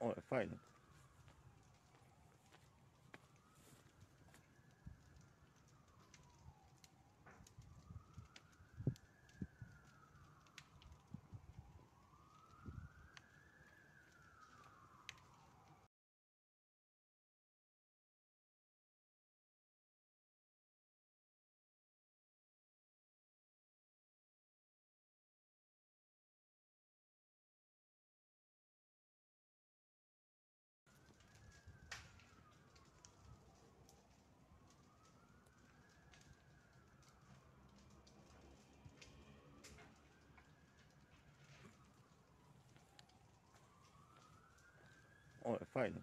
O, fajny. O, fajny.